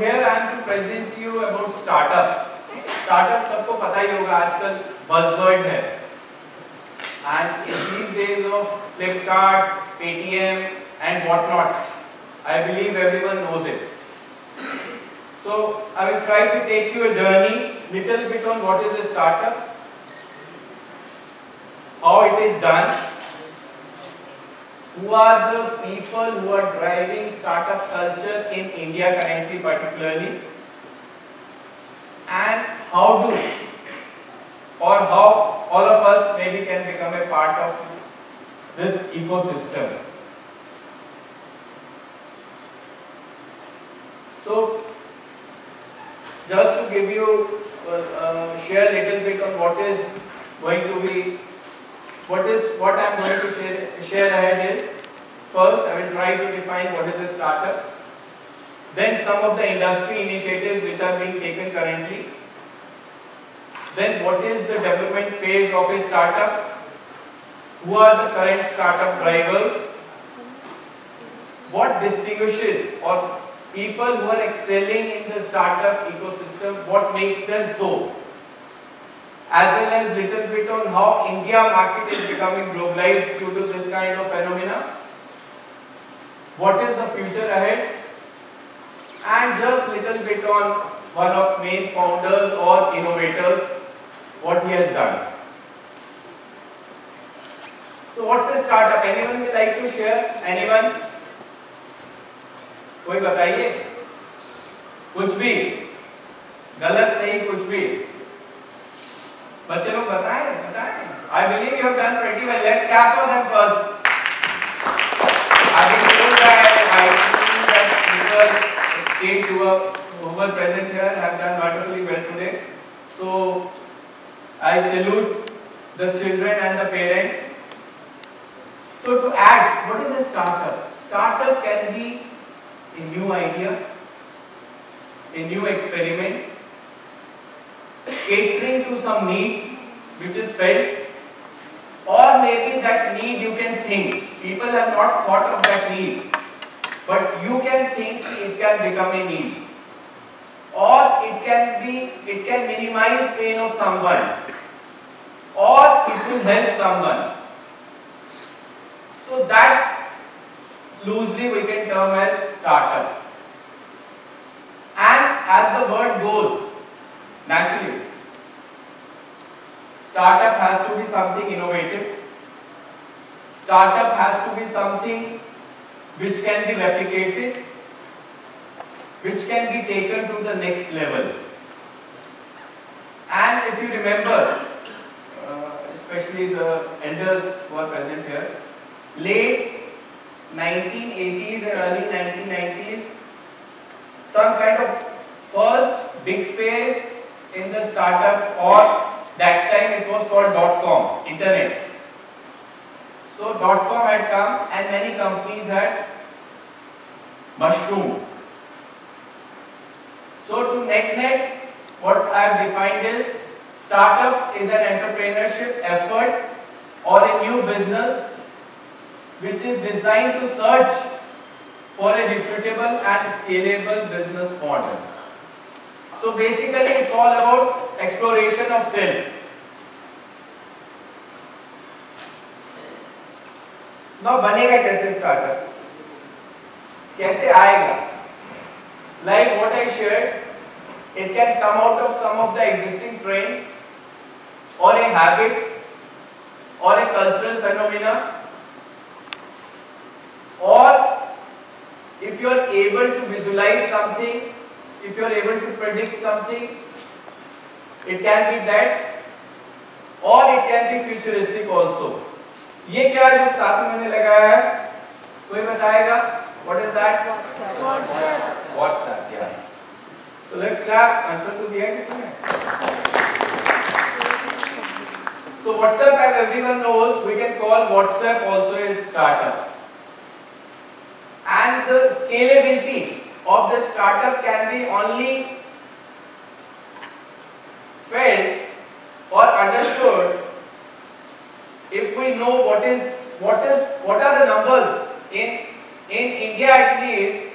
here I am to present you about startups. Startup सबको पता ही होगा आजकल buzzword है. And in these days of Flipkart, Paytm and whatnot, I believe everyone knows it. So I will try to take you a journey little bit on what is a startup, how it is done, who are the people who are driving startup culture in India currently particularly? And how do? Or how all of us maybe can become a part of this ecosystem. So just to give you uh, uh, share a little bit on what is going to be what is what I am going to share, share ahead is first I will try to define what is a startup. Then some of the industry initiatives which are being taken currently. Then what is the development phase of a startup? Who are the current startup drivers? What distinguishes or people who are excelling in the startup ecosystem what makes them so? As well as little bit on how India market is becoming globalized due to this kind of phenomena What is the future ahead? And just little bit on one of main founders or innovators, what he has done. So what's a startup? Anyone would like to share? Anyone? कोई बताइए कुछ भी गलत सही कुछ भी बच्चे लोग बताएं बताएं I believe you have done pretty well. Let's clap for them first. I were present here have done wonderfully well today. So I salute the children and the parents. So to add, what is a startup? Startup can be a new idea, a new experiment, catering to some need which is felt maybe that need you can think. People have not thought of that need but you can think it can become a need or it can be it can minimize pain of someone or it will help someone. So that loosely we can term as startup. And as the word goes, naturally, startup has to be something innovative. Startup has to be something which can be replicated, which can be taken to the next level. And if you remember, uh, especially the elders who are present here, late 1980s and early 1990s, some kind of first big phase in the startup or that time it was called dot com, internet. So dot com had come and many companies had mushroomed. So to net net, what I have defined is startup is an entrepreneurship effort or a new business which is designed to search for a reputable and scalable business model. So basically it's all about exploration of self. नौ बनेगा कैसे startup कैसे आएगा? Like what I share it can come out of some of the existing trend or a habit or a cultural phenomena or if you are able to visualise something if you are able to predict something it can be that or it can be futuristic also ये क्या जो साथ में मैंने लगाया है? कोई बताएगा? What is that WhatsApp WhatsApp क्या तो लेट्स क्लैप आंसर तो दिया किसने तो WhatsApp and everyone knows we can call WhatsApp also is startup and the scalability of the startup can be only felt or understood if we know what is what is what are the numbers in in India at least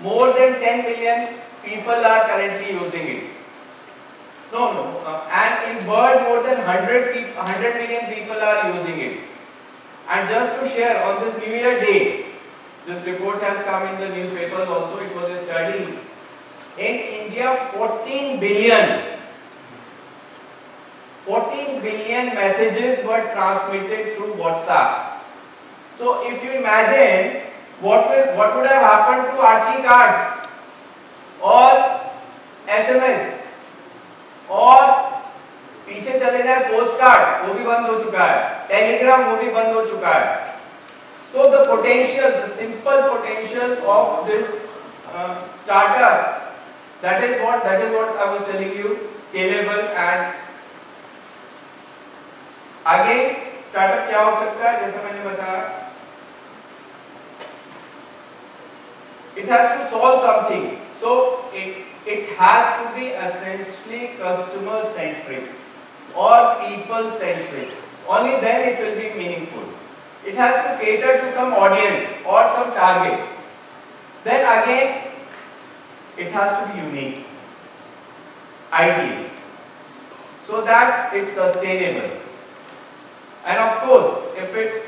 more than 10 million people are currently using it. No, no. Uh, and in world, more than 100, 100 million people are using it. And just to share, on this New Year day, this report has come in the newspapers also, it was a study. In India, 14 billion 14 billion messages were transmitted through WhatsApp. So if you imagine what will what would have happened to RC cards or SMS और पीछे चले जाए post card वो भी बंद हो चुका है टेलीग्राम वो भी बंद हो चुका है so the potential the simple potential of this uh, startup that is what that is what i was telling you scalable and आगे स्टार्टअप क्या हो सकता है, जैसे मैंने बताया। It has to solve something so it it has to be essentially customer centric or people centric only then it will be meaningful it has to cater to some audience or some target then again it has to be unique idea so that it's sustainable And of course, if it's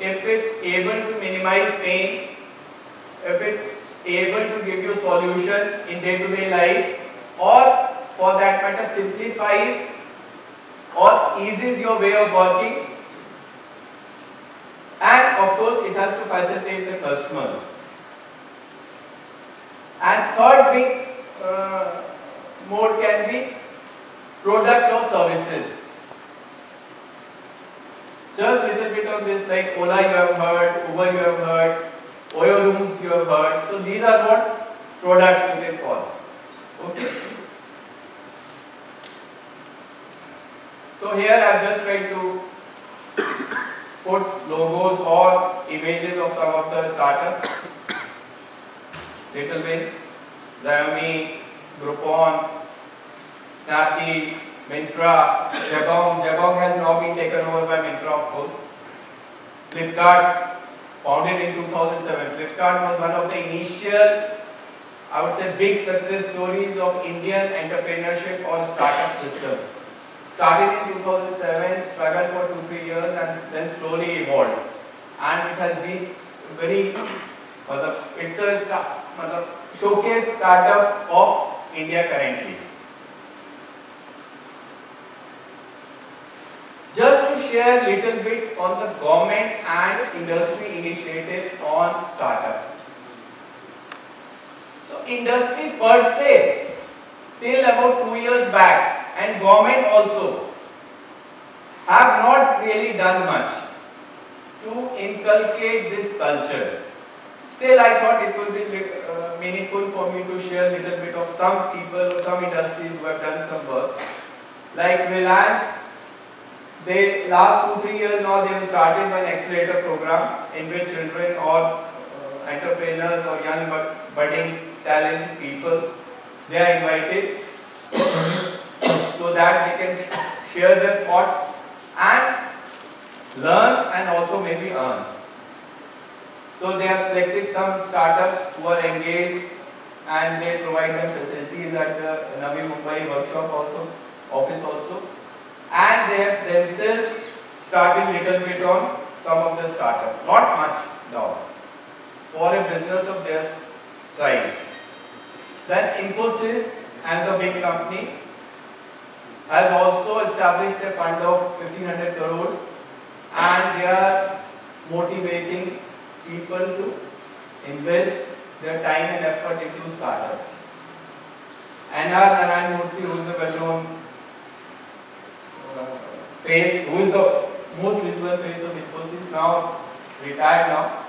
if it's able to minimize pain, if it's able to give you solution in day-to-day -day life or for that matter simplifies or eases your way of working and of course it has to facilitate the customer. And third big uh, mode can be product or services just little bit of this like Ola you have heard, Uber you have heard, Oyo rooms you have heard. So these are what products you can call. Okay. So here I have just tried to put logos or images of some of the startups. Little bit, Xiaomi, Groupon, Snapdeal, Myntra, Jabong. Jabong has now been taken over by Myntra of course. Flipkart, founded in 2007. Flipkart was one of the initial, I would say, big success stories of Indian entrepreneurship or startup system. Started in 2007, struggled for two, three years and then slowly evolved. And it has been very, it's the showcase startup of India currently. Just to share a little bit on the government and industry initiatives on startup. So industry per se, till about two years back and government also have not really done much to inculcate this culture. Still, I thought it would be uh, meaningful for me to share a little bit of some people, or some industries who have done some work. Like Reliance they last two three years now they have started one accelerator program in which children or uh, entrepreneurs or young budding talent people they are invited so that they can share their thoughts and learn and also maybe earn. So they have selected some startups who are engaged and they provide them facilities at the Navi Mumbai workshop also, office also and they have themselves started little bit on some of the startup. Not much now for a business of their size. Then Infosys and the big company has also established a fund of 1500 crores and they are motivating people to invest their time and effort into startup. N.R. Narayan Murthy, who is a well-known face, who is the most visible face of Infosys, now retired now.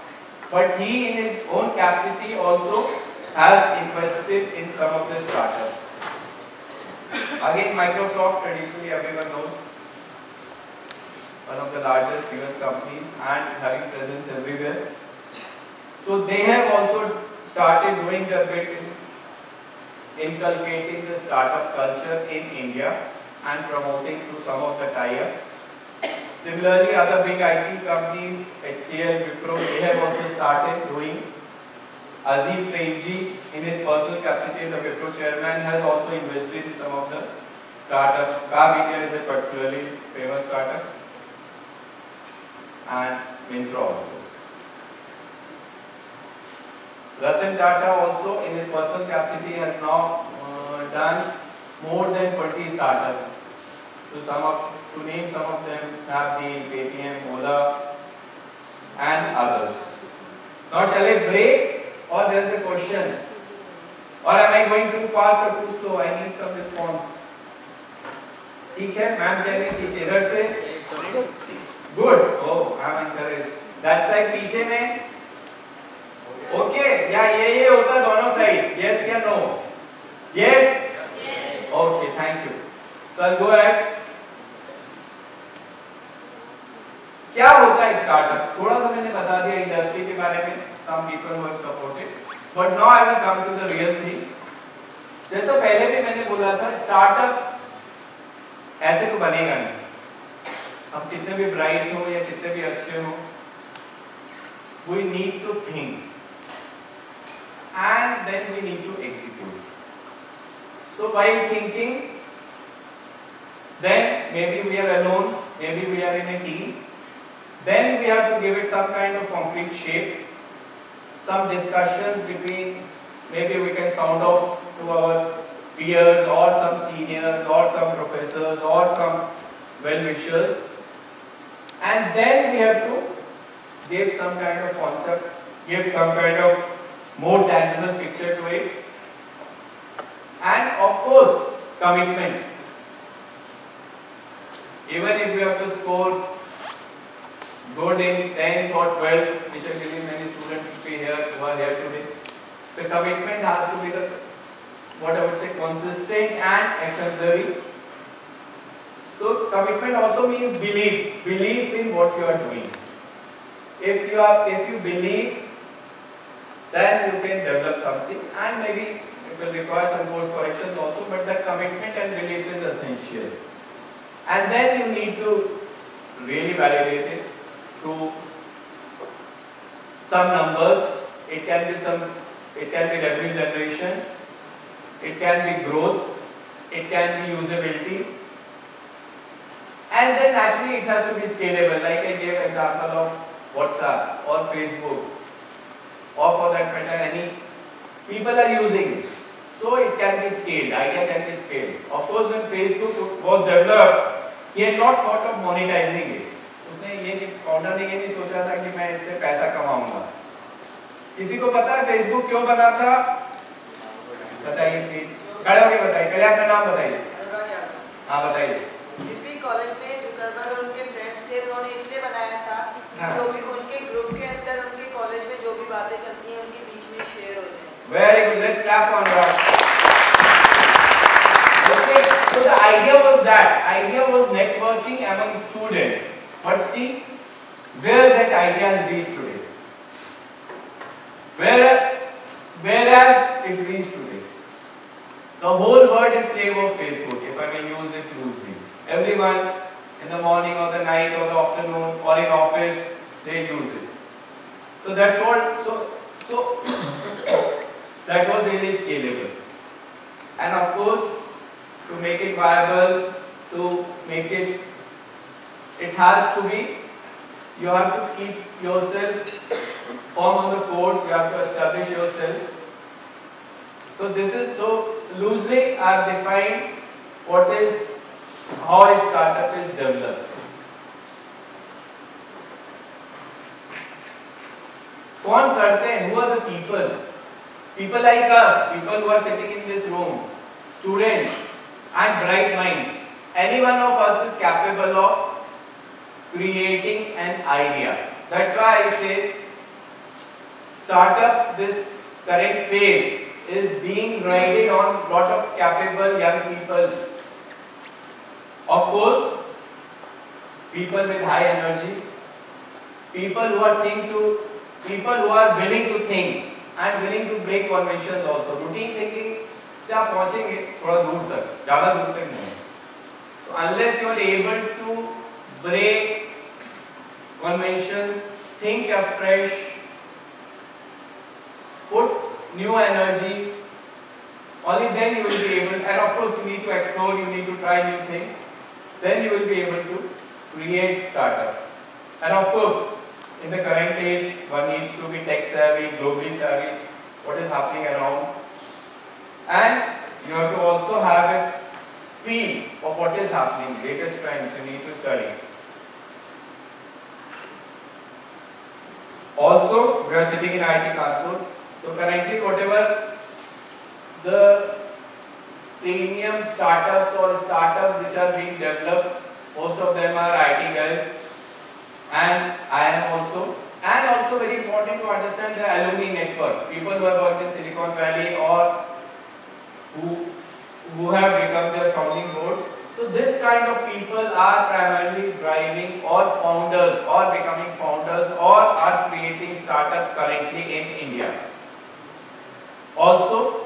But he in his own capacity also has invested in some of the startups. Again, Microsoft traditionally everyone knows one of the largest US companies and having presence everywhere. So they have also started doing a bit in inculcating the startup culture in India and promoting through some of the tie-ups. Similarly, other big IT companies, HCL, Wipro, they have also started doing Azim Premji, in his personal capacity as the Wipro chairman, has also invested in some of the startups. Car Media is a particularly famous startup, and Myntra also. Ratan Tata also, in his personal capacity, has now uh, done more than 20 startups. To some of, to name some of them, Snapdeal, Paytm, Ola, and others. Now shall I break or there is a question or am I going too fast or too slow? I need some response. ठीक है ma'am कह रही थी इधर से good oh I am encourage that side पीछे में okay या ये ये होता दोनों साइड यस या no yes so I'll go ahead. क्या होता है स्टार्टअप थोड़ा सा मैंने बता दिया इंडस्ट्री के बारे में। Some people were supported but now I will come to the real thing जैसा पहले भी मैंने बोला था स्टार्टअप ऐसे तो बनेगा नहीं। अब कितने भी ब्राइट हो या कितने भी अच्छे हो we need to think and then we need to execute so by thinking then maybe we are alone maybe we are in a team. Then we have to give it some kind of concrete shape some discussions between maybe we can sound off to our peers or some seniors or some professors or some well-wishers. And then we have to give some kind of concept, give some kind of more tangible picture to it. And of course commitment. Even if you have to score good in 10th or 12th, which I believe many students will be here who are here today. The commitment has to be the what I would say consistent and exemplary. So commitment also means belief, belief in what you are doing. If you are, if you believe, then you can develop something, and maybe it will require some course corrections also. But the commitment and belief is essential, and then you need to really validate it to some numbers. It can be some, it can be revenue generation, it can be growth, it can be usability, and then naturally it has to be scalable. Like I gave example of WhatsApp or Facebook, or for that matter any people are using. So it can be scaled. Idea can be scaled. Of course, when Facebook was developed, he had not thought of monetizing it. उसने ये founder ने ये नहीं सोचा था कि मैं इससे पैसा कमाऊँगा। किसी को पता है फेसबुक क्यों बना था? बताइए प्लीज़ खड़े होकर बताइए। पहले अपना नाम बताइए। हाँ बताइए। जिसकी कॉलेज में जुकरबर्ग और उनके फ्रेंड्स थे उन्होंने इसलिए बनाया था हाँ। जो भी उनके ग्रुप के अंदर उनके कॉलेज में जो भी बातें चलती हैं उनके बीच में शेयर हो जाए। Very good. Let's clap on the idea was that idea was networking among students. But see where that idea has reached today. Where, whereas it reached today. The whole world is slave of Facebook, if I may use it loosely. Everyone in the morning or the night or the afternoon or in office, they use it. So that's what, so, so that was really scalable. And of course, to make it viable, to make it, it has to be, you have to keep yourself firm on the course, you have to establish yourself. So this is so loosely I have defined what is, how a startup is developed. कौन करते हैं who are the people people like us people who are sitting in this room students and bright minds any one of us is capable of creating an idea. That's why i say startup this current phase is being ridden on lot of capable young people. Of course people with high energy people who are think to people who are willing to think and willing to break conventions also. Routine thinking से आप पहुँचेंगे थोड़ा दूर तक, ज़्यादा दूर तक नहीं. So unless you are able to break conventions, think afresh, put new energy. Only then you will be able, and of course you need to explore, you need to try new things. Then you will be able to create startups. And of course, in the current age, one needs to be tech savvy, globally savvy, what is happening around. And you have to also have a feel of what is happening, latest trends you need to study. Also, we are sitting in IIT Kanpur. So currently, whatever the premium startups or startups which are being developed, most of them are IT guys, and I am also. And also very important to understand the alumni network. People who have worked in Silicon Valley or who who have become their founding board. So this kind of people are primarily driving or founders or becoming founders or are creating startups currently in India. Also,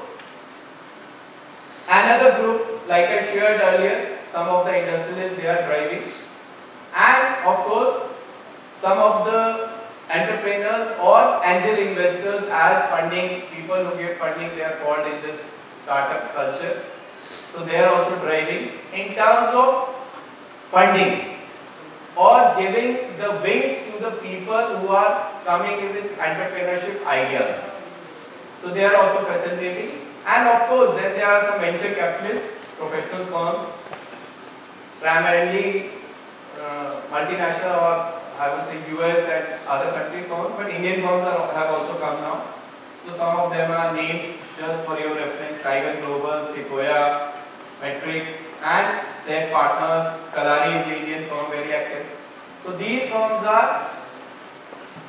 another group like I shared earlier, some of the industrialists they are driving and of course some of the entrepreneurs angel investors as funding, people who give funding they are called in this startup culture. So they are also driving in terms of funding or giving the wings to the people who are coming with entrepreneurship ideas. So they are also facilitating and of course then there are some venture capitalists, professional firms, primarily uh, multinational or I would say US and other countries firms but Indian firms are, have also come now. So some of them are names just for your reference Tiger Global, Sequoia, Matrix and SAIF Partners, Kalaari is Indian firm very active. So these firms are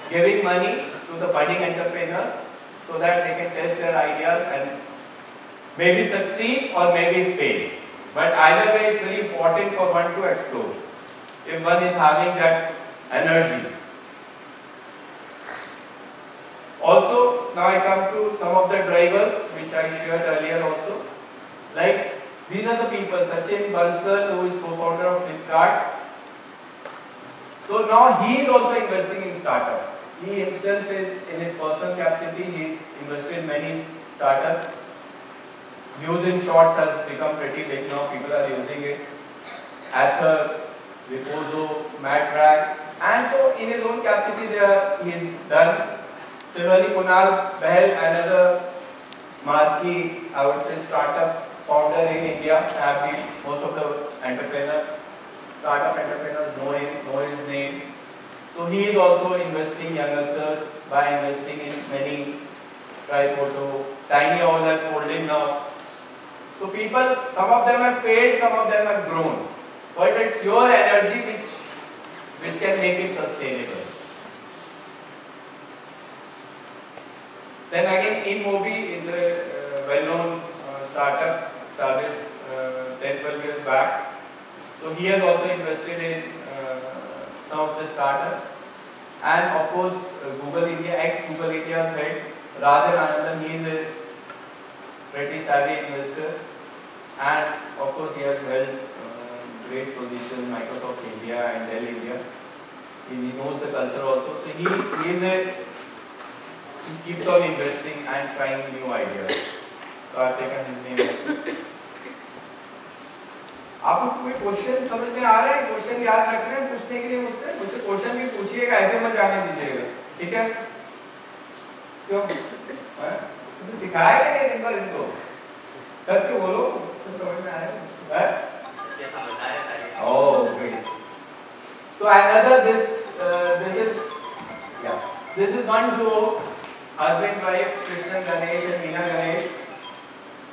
giving money to the budding entrepreneurs so that they can test their ideas and maybe succeed or maybe fail. But either way it's very important for one to explore. If one is having that energy. Also, now I come to some of the drivers which I shared earlier also. Like these are the people, Sachin Bansal who is co-founder of Flipkart. So now he is also investing in startups. He himself is in his personal capacity, he is invested in many startups. News in Shorts has become pretty big now, people are using it. Ather, Reposo, MadRag, and so in his own capacity there he is done. Similarly, Kunal Bahl, another marquee, I would say, startup founder in India have been most of the entrepreneurs, startup entrepreneurs know him, know his name. So he is also investing youngsters by investing in many Tripoto, Tiny Owl has folding now. So people, some of them have failed, some of them have grown. But it's your energy which, which can make it sustainable. Then again, InMobi is a uh, well-known uh, startup established uh, 10 12 years back. So he has also invested in uh, some of the startups. And of course, uh, Google India, ex-Google India head, Rajan Anandan, he is a pretty savvy investor. And of course, he has held great position Microsoft India and Dell India. and he knows the culture also. So he is a he keeps on investing and trying new ideas. So I've taken his name. आपको कोई question समझ में आ रहा है? Question याद रख रहे पूछने के लिए मुझसे? मुझसे क्वेश्चन भी पूछिएगा ऐसे मत जाने दीजिएगा। ठीक है? क्यों? सिखाया गया दिन भर इनको? दस के बोलो? तो समझ में आ रहा है? ओ great so another this uh, this is yeah this is one duo husband wife Krishnan Ganesh and Meena Ganesh.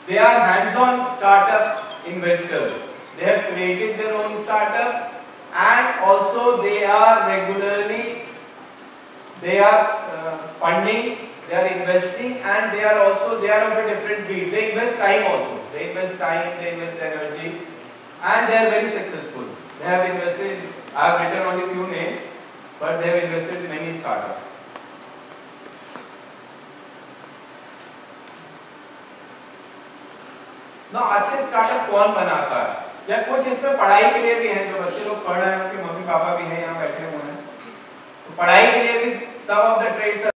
They are hands-on startup investors. They have created their own startup and also they are regularly they are uh, funding, they are investing and they are also they are of a different breed. They invest time also. They invest time, they invest energy and they are very successful. They have invested, I have written only few names, but they have invested in many startups. ना, अच्छे startup कौन बनाता है या कुछ इसमें पढ़ाई के लिए भी है, जो बच्चे लोग पढ़ रहे हैं उनके मम्मी पापा भी हैं, यहाँ बैठे हुए हैं तो पढ़ाई के लिए भी सब ऑफ़ द ट्रेड्स